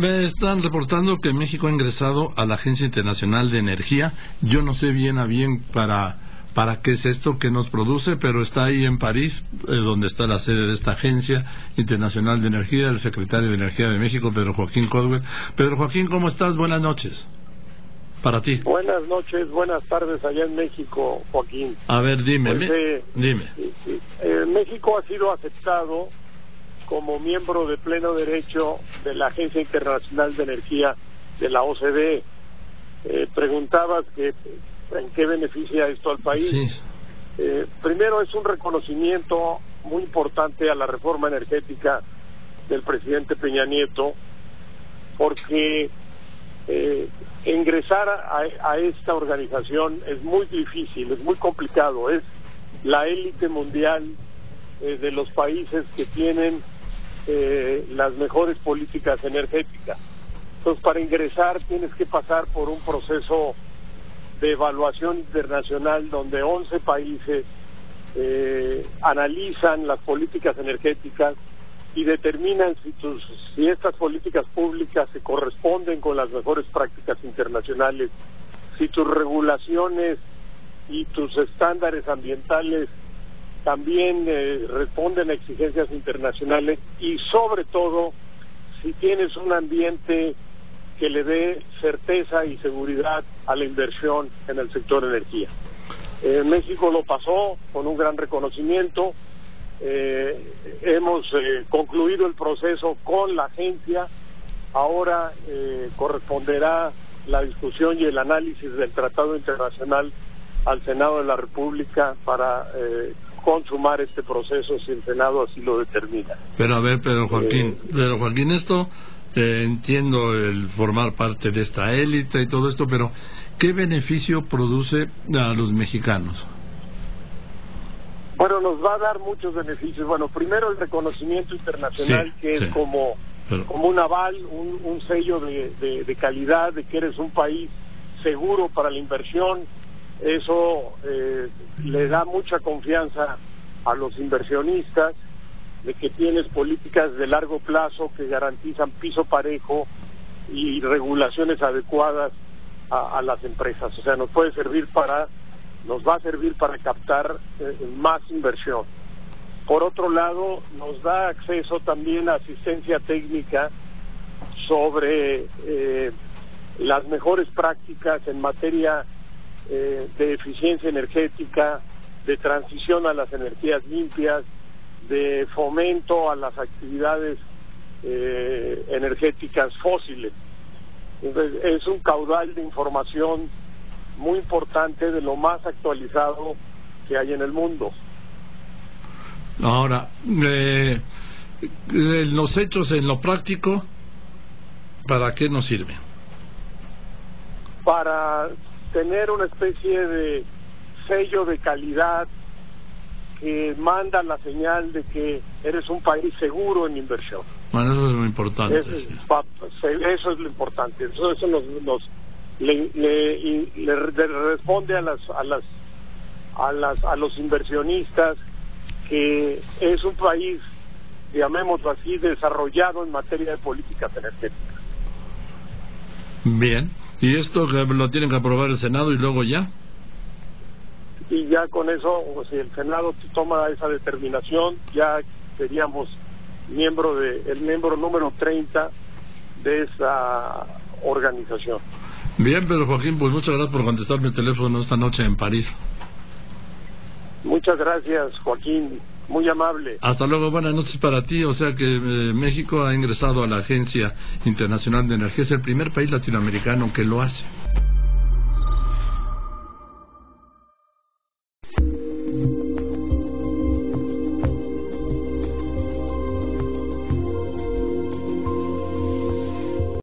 Me están reportando que México ha ingresado a la Agencia Internacional de Energía. Yo no sé bien a bien para para qué es esto que nos produce, pero está ahí en París, eh, donde está la sede de esta Agencia Internacional de Energía, el secretario de Energía de México, Pedro Joaquín Codwell. Pedro Joaquín, ¿cómo estás? Buenas noches. Para ti. Buenas noches, buenas tardes allá en México, Joaquín. A ver, dime, pues, eh, dime. Eh, México ha sido aceptado como miembro de pleno derecho de la Agencia Internacional de Energía de la OCDE. Eh, preguntabas que en qué beneficia esto al país. Eh, primero es un reconocimiento muy importante a la reforma energética del presidente Peña Nieto, porque eh, ingresar a, a, esta organización es muy difícil, es muy complicado, es la élite mundial eh, de los países que tienen eh, las mejores políticas energéticas. Entonces, para ingresar tienes que pasar por un proceso de evaluación internacional donde 11 países eh, analizan las políticas energéticas y determinan si, tus, si estas políticas públicas se corresponden con las mejores prácticas internacionales, si tus regulaciones y tus estándares ambientales también eh, responden a exigencias internacionales y sobre todo si tienes un ambiente que le dé certeza y seguridad a la inversión en el sector energía. México lo pasó con un gran reconocimiento. Eh, hemos eh, concluido el proceso con la agencia. Ahora eh, corresponderá la discusión y el análisis del Tratado Internacional al Senado de la República para eh, consumar este proceso si el Senado así lo determina. Pero a ver, Pedro Joaquín, eh, Pedro Joaquín, esto eh, entiendo el formar parte de esta élite y todo esto, pero ¿qué beneficio produce a los mexicanos? Bueno, nos va a dar muchos beneficios. Bueno, primero el reconocimiento internacional, que es como, como un aval, un, un sello de, de, de calidad, de que eres un país seguro para la inversión, eso eh, le da mucha confianza a los inversionistas de que tienes políticas de largo plazo que garantizan piso parejo y regulaciones adecuadas a, las empresas. O sea, nos puede servir para, nos va a servir para captar eh, más inversión. Por otro lado, nos da acceso también a asistencia técnica sobre eh, las mejores prácticas en materia eh, de eficiencia energética, de transición a las energías limpias, de fomento a las actividades eh, energéticas fósiles. Entonces, es un caudal de información muy importante de lo más actualizado que hay en el mundo. Ahora, eh, los hechos en lo práctico, ¿para qué nos sirve? Para tener una especie de sello de calidad que manda la señal de que eres un país seguro en inversión. Bueno, eso es muy importante. Eso, eso es lo importante. Eso, eso nos, nos le, le, le, responde a las a las a las a los inversionistas que es un país llamémoslo así desarrollado en materia de políticas energéticas. Bien. ¿Y esto lo tienen que aprobar el Senado y luego ya? Y ya con eso, si el Senado toma esa determinación, ya seríamos miembro de el miembro número 30 de esa organización. Bien, Pedro Joaquín, pues muchas gracias por contestarme el teléfono esta noche en París. Muchas gracias, Joaquín. Muy amable. Hasta luego, buenas noches para ti. O sea que eh, México ha ingresado a la Agencia Internacional de Energía. Es el primer país latinoamericano que lo hace.